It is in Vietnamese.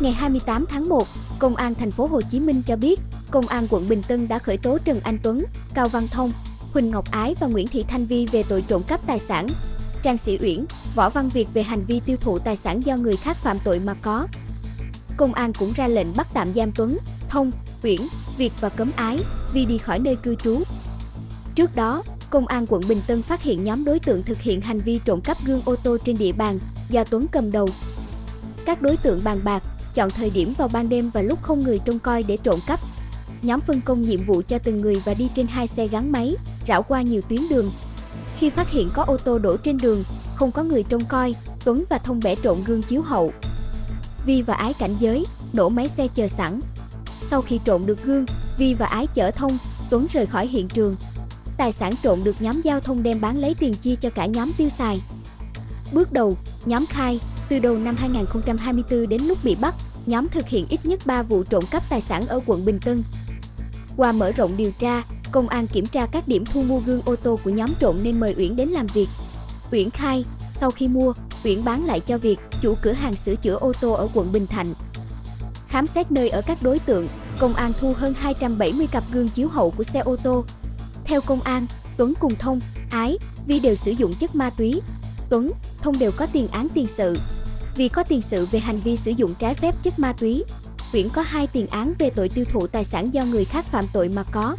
Ngày 28 tháng 1, Công an thành phố Hồ Chí Minh cho biết, Công an quận Bình Tân đã khởi tố Trần Anh Tuấn, Cao Văn Thông, Huỳnh Ngọc Ái và Nguyễn Thị Thanh Vi về tội trộm cắp tài sản. Trang Sĩ Uyển, Võ Văn Việt về hành vi tiêu thụ tài sản do người khác phạm tội mà có. Công an cũng ra lệnh bắt tạm giam Tuấn, Thông, Uyển, Việt và cấm Ái vì đi khỏi nơi cư trú. Trước đó, Công an quận Bình Tân phát hiện nhóm đối tượng thực hiện hành vi trộm cắp gương ô tô trên địa bàn do Tuấn cầm đầu. Các đối tượng bàn bạc, chọn thời điểm vào ban đêm và lúc không người trông coi để trộm cắp. Nhóm phân công nhiệm vụ cho từng người và đi trên hai xe gắn máy, rảo qua nhiều tuyến đường. Khi phát hiện có ô tô đổ trên đường, không có người trông coi, Tuấn và Thông bẻ trộn gương chiếu hậu. Vi và Ái cảnh giới, nổ máy xe chờ sẵn. Sau khi trộn được gương, Vi và Ái chở Thông, Tuấn rời khỏi hiện trường. Tài sản trộn được nhóm giao thông đem bán lấy tiền chia cho cả nhóm tiêu xài. Bước đầu, nhóm khai, từ đầu năm 2024 đến lúc bị bắt, nhóm thực hiện ít nhất 3 vụ trộm cắp tài sản ở quận Bình Tân. Qua mở rộng điều tra, công an kiểm tra các điểm thu mua gương ô tô của nhóm trộm nên mời Uyển đến làm việc. Uyển khai, sau khi mua, Uyển bán lại cho Việt, chủ cửa hàng sửa chữa ô tô ở quận Bình Thạnh. Khám xét nơi ở các đối tượng, công an thu hơn 270 cặp gương chiếu hậu của xe ô tô. Theo công an, Tuấn cùng Thông, Ái, Vi đều sử dụng chất ma túy. Tuấn, Thông đều có tiền án tiền sự. Vì có tiền sự về hành vi sử dụng trái phép chất ma túy, Uyển có hai tiền án về tội tiêu thụ tài sản do người khác phạm tội mà có.